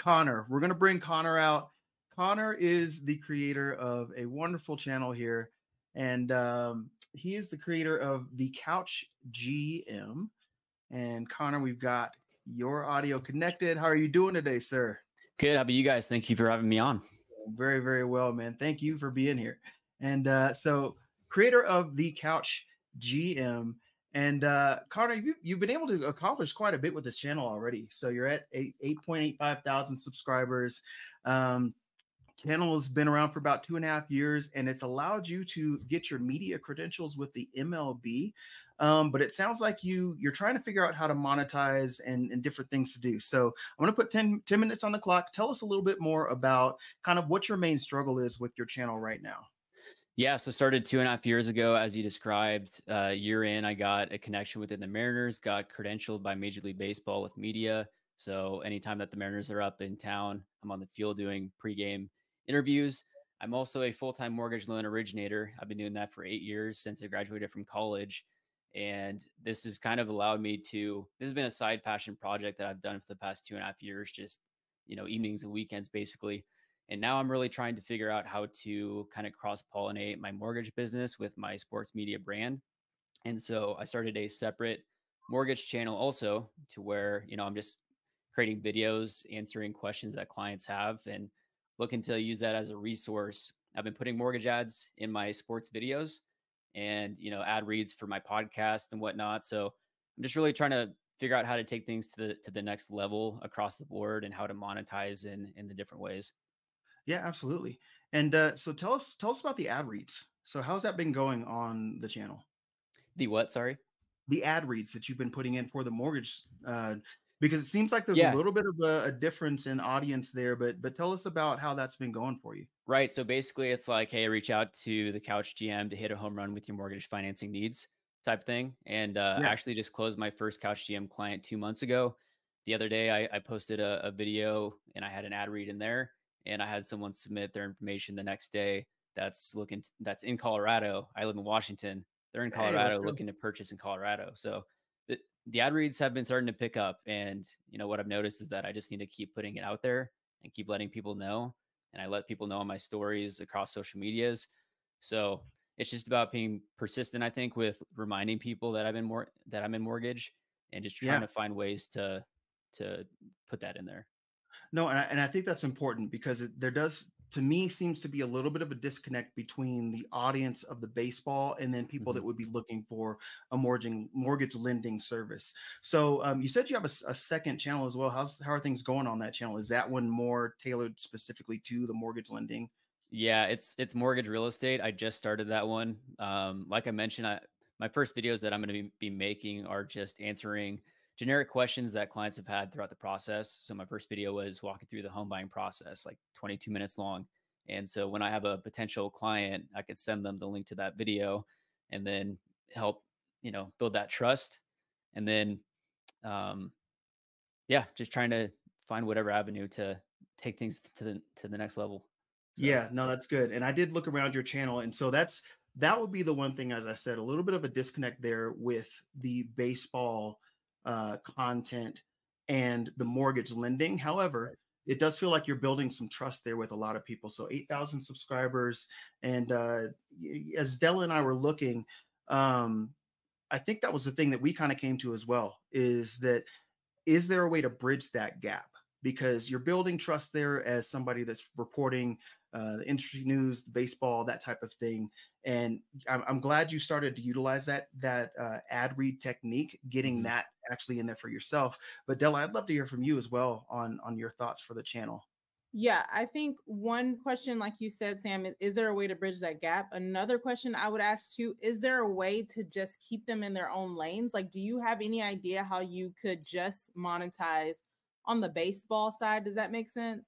Connor. We're going to bring Connor out. Connor is the creator of a wonderful channel here, and um, he is the creator of the Couch GM. And Connor, we've got your audio connected. How are you doing today, sir? Good. How about you guys? Thank you for having me on. Very, very well, man. Thank you for being here. And uh, so, creator of the Couch GM. And uh, Connor, you, you've been able to accomplish quite a bit with this channel already. So you're at 8, 8.85 thousand subscribers. Um, channel has been around for about two and a half years, and it's allowed you to get your media credentials with the MLB. Um, but it sounds like you you're trying to figure out how to monetize and, and different things to do. So I'm going to put 10, 10 minutes on the clock. Tell us a little bit more about kind of what your main struggle is with your channel right now. Yeah, so started two and a half years ago, as you described. Uh, year in, I got a connection within the Mariners, got credentialed by Major League Baseball with media. So anytime that the Mariners are up in town, I'm on the field doing pregame interviews. I'm also a full time mortgage loan originator. I've been doing that for eight years since I graduated from college. And this has kind of allowed me to, this has been a side passion project that I've done for the past two and a half years, just, you know, evenings and weekends basically. And now I'm really trying to figure out how to kind of cross pollinate my mortgage business with my sports media brand. And so I started a separate mortgage channel also to where, you know, I'm just creating videos, answering questions that clients have and looking to use that as a resource. I've been putting mortgage ads in my sports videos and, you know, ad reads for my podcast and whatnot. So I'm just really trying to figure out how to take things to the to the next level across the board and how to monetize in in the different ways. Yeah, absolutely. And uh, so tell us tell us about the ad reads. So how's that been going on the channel? The what? Sorry. The ad reads that you've been putting in for the mortgage, uh, because it seems like there's yeah. a little bit of a, a, difference in audience there. But but tell us about how that's been going for you. Right. So basically, it's like, hey, reach out to the Couch GM to hit a home run with your mortgage financing needs, type thing. And uh, yeah. actually, just closed my first Couch GM client two months ago. The other day, I, I posted a, a video and I had an ad read in there and I had someone submit their information the next day that's looking to, that's in Colorado. I live in Washington. They're in Colorado hey, looking to purchase in Colorado. So the, the ad reads have been starting to pick up. And you know what I've noticed is that I just need to keep putting it out there and keep letting people know. And I let people know on my stories across social medias. So it's just about being persistent, I think, with reminding people that I've been more that I'm in mortgage and just trying yeah. to find ways to to put that in there. No, and I, and I think that's important because it, there does, to me, seems to be a little bit of a disconnect between the audience of the baseball and then people mm-hmm. that would be looking for a mortgage mortgage lending service. So um, you said you have a, a, second channel as well. How's how are things going on that channel? Is that one more tailored specifically to the mortgage lending? Yeah, it's it's mortgage real estate. I just started that one. Um, like I mentioned, I, my first videos that I'm going to be, be making are just answering generic questions that clients have had throughout the process. So my first video was walking through the home buying process, like 22 minutes long. And so when I have a potential client, I could send them the link to that video and then help, you know, build that trust. And then, um, yeah, just trying to find whatever avenue to take things to the to the next level. So. Yeah, no, that's good. And I did look around your channel, and so that's that would be the one thing, as I said, a little bit of a disconnect there with the baseball uh, content and the mortgage lending. However, it does feel like you're building some trust there with a lot of people. So 8,000 subscribers. And uh, as Della and I were looking, um, I think that was the thing that we kind of came to as well is that is there a way to bridge that gap? Because you're building trust there as somebody that's reporting uh, the industry news, the baseball, that type of thing. And I'm, I'm glad you started to utilize that that uh, ad read technique, getting mm-hmm. that actually in there for yourself. But Della, I'd love to hear from you as well on on your thoughts for the channel. Yeah, I think one question, like you said, Sam, is, is there a way to bridge that gap? Another question I would ask too is there a way to just keep them in their own lanes? Like, do you have any idea how you could just monetize on the baseball side? Does that make sense?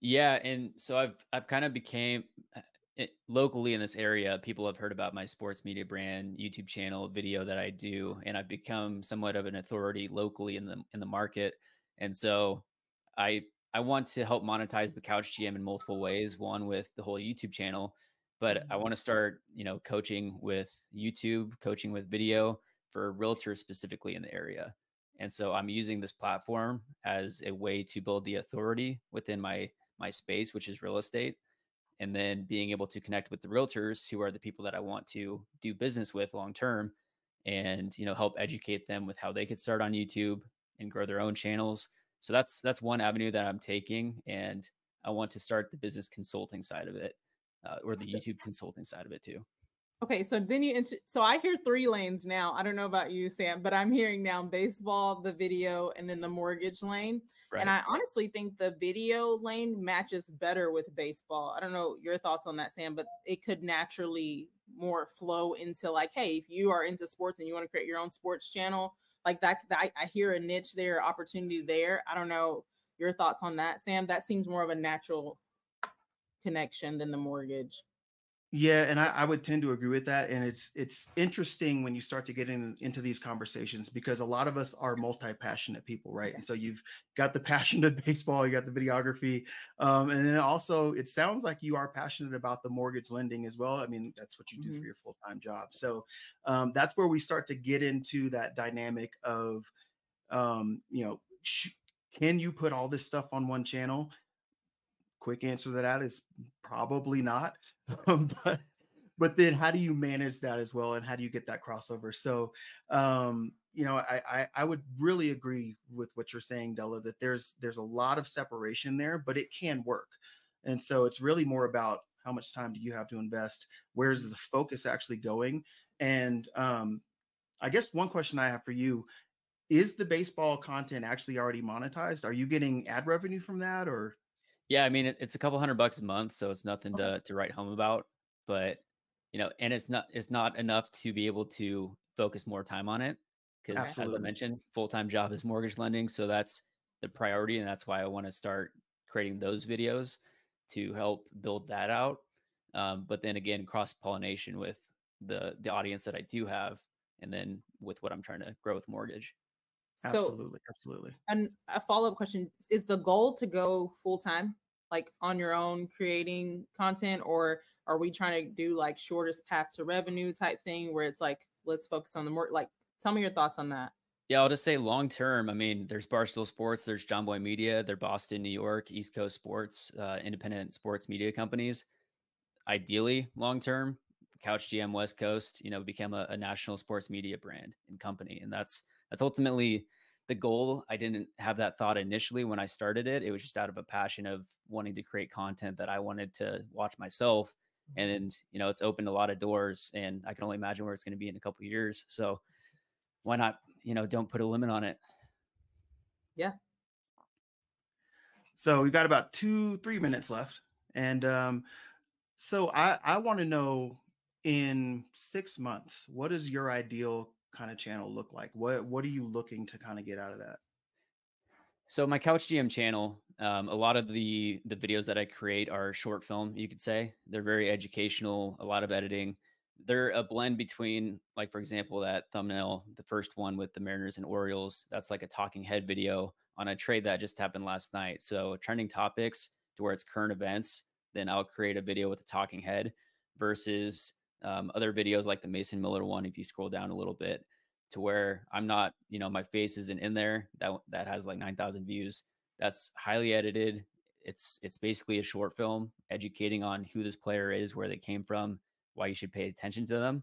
Yeah, and so I've I've kind of became uh, locally in this area. People have heard about my sports media brand, YouTube channel, video that I do, and I've become somewhat of an authority locally in the in the market. And so I I want to help monetize the Couch GM in multiple ways. One with the whole YouTube channel, but I mm-hmm. want to start you know coaching with YouTube, coaching with video for realtors specifically in the area. And so I'm using this platform as a way to build the authority within my my space, which is real estate, and then being able to connect with the realtors who are the people that I want to do business with long term and you know help educate them with how they could start on YouTube and grow their own channels. So that's that's one avenue that I'm taking and I want to start the business consulting side of it uh, or the YouTube consulting side of it too. Okay, so then you so I hear three lanes now. I don't know about you, Sam, but I'm hearing now baseball, the video, and then the mortgage lane. Right. And I honestly think the video lane matches better with baseball. I don't know your thoughts on that, Sam, but it could naturally more flow into like, hey, if you are into sports and you want to create your own sports channel, like that, I, I hear a niche there, opportunity there. I don't know your thoughts on that, Sam. That seems more of a natural connection than the mortgage. Yeah, and I, I would tend to agree with that. And it's it's interesting when you start to get in, into these conversations because a lot of us are multi-passionate people, right? And so you've got the passion of baseball, you got the videography, um, and then also it sounds like you are passionate about the mortgage lending as well. I mean, that's what you do mm-hmm. for your full-time job. So um, that's where we start to get into that dynamic of, um, you know, sh- can you put all this stuff on one channel? Quick answer to that is probably not. but but then how do you manage that as well and how do you get that crossover? So um you know I, I, I would really agree with what you're saying della that there's there's a lot of separation there but it can work. And so it's really more about how much time do you have to invest where's the focus actually going? And um i guess one question i have for you is the baseball content actually already monetized? Are you getting ad revenue from that or yeah, I mean it, it's a couple hundred bucks a month, so it's nothing to to write home about. But you know, and it's not it's not enough to be able to focus more time on it because, as I mentioned, full time job is mortgage lending, so that's the priority, and that's why I want to start creating those videos to help build that out. Um, but then again, cross pollination with the the audience that I do have, and then with what I'm trying to grow with mortgage. Absolutely, so, absolutely. And a follow up question is the goal to go full time, like on your own creating content, or are we trying to do like shortest path to revenue type thing where it's like, let's focus on the more like, tell me your thoughts on that. Yeah, I'll just say long term. I mean, there's Barstool Sports, there's Jomboy Media, they're Boston, New York, East Coast sports, uh, independent sports media companies. Ideally, long term, Couch GM West Coast, you know, became a, a national sports media brand and company, and that's that's ultimately the goal. I didn't have that thought initially when I started it. It was just out of a passion of wanting to create content that I wanted to watch myself. Mm-hmm. And, you know, it's opened a lot of doors and I can only imagine where it's going to be in a couple years. So why not, you know, don't put a limit on it. Yeah. So we've got about two, three minutes left. And um, so I, I want to know in six months, what does your ideal kind of channel look like? What what are you looking to kind of get out of that? So my Couch GM channel, um, a lot of the the videos that I create are short film. You could say they're very educational, a lot of editing. They're a blend between, like for example, that thumbnail, the first one with the Mariners and Orioles. That's like a talking head video on a trade that just happened last night. So trending topics to where it's current events. Then I'll create a video with a talking head versus um, other videos like the Mason Miller one, if you scroll down a little bit, to where I'm not, you know, my face isn't in there. That that has like nine thousand views. That's highly edited. It's it's basically a short film educating on who this player is, where they came from, why you should pay attention to them.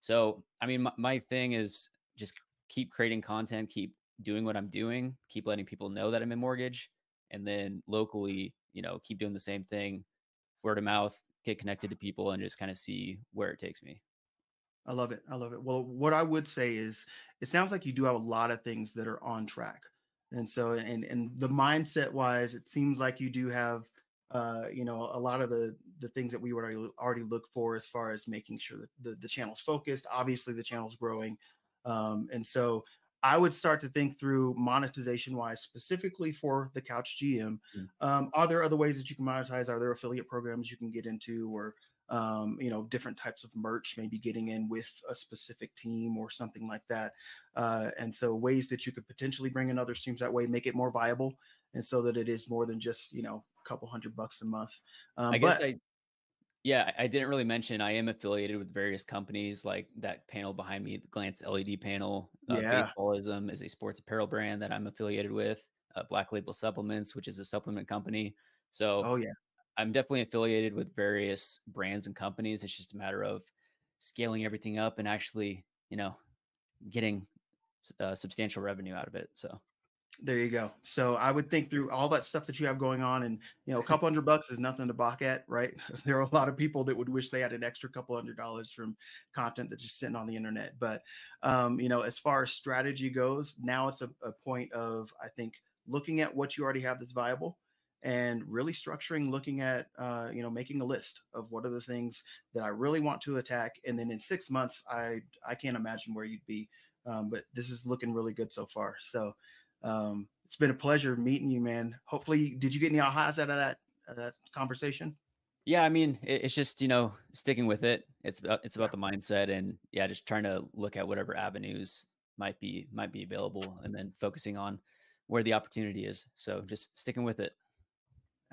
So, I mean, my, my thing is just keep creating content, keep doing what I'm doing, keep letting people know that I'm in mortgage, and then locally, you know, keep doing the same thing, word of mouth, get connected to people and just kind of see where it takes me. I love it. I love it. Well, what I would say is it sounds like you do have a lot of things that are on track. And so and and the mindset wise, it seems like you do have uh, you know, a lot of the the things that we would already, already look for as far as making sure that the, the channel's focused. Obviously the channel's growing. Um, and so I would start to think through monetization wise, specifically for the Couch GM. Mm. Um, are there other ways that you can monetize? Are there affiliate programs you can get into, or um, you know, different types of merch, maybe getting in with a specific team or something like that? Uh, and so, ways that you could potentially bring in other streams that way, make it more viable, and so that it is more than just you know a couple hundred bucks a month. Um, I guess but, I Yeah, I didn't really mention I am affiliated with various companies like that panel behind me, the Glance LED panel. Uh, Yeah. Baseballism is a sports apparel brand that I'm affiliated with. Uh, Black Label Supplements, which is a supplement company. So Oh yeah. I'm definitely affiliated with various brands and companies. It's just a matter of scaling everything up and actually, you know, getting uh, substantial revenue out of it. So There you go. So I would think through all that stuff that you have going on, and you know, a couple hundred bucks is nothing to balk at, right? There are a lot of people that would wish they had an extra couple hundred dollars from content that's just sitting on the internet. But um, you know, as far as strategy goes, now it's a, a point of I think looking at what you already have that's viable and really structuring looking at uh, you know making a list of what are the things that i really want to attack and then in six months i i can't imagine where you'd be um, but this is looking really good so far so um, it's been a pleasure meeting you man hopefully did you get any ahas out of that uh, that conversation yeah i mean it, it's just you know sticking with it it's about it's about the mindset and yeah just trying to look at whatever avenues might be might be available and then focusing on where the opportunity is so just sticking with it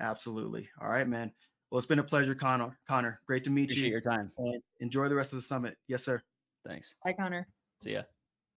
Absolutely. All right, man. Well, it's been a pleasure, Connor. Connor, great to meet Appreciate you. your time. And enjoy the rest of the summit. Yes, sir. Thanks. Bye, Connor. See ya.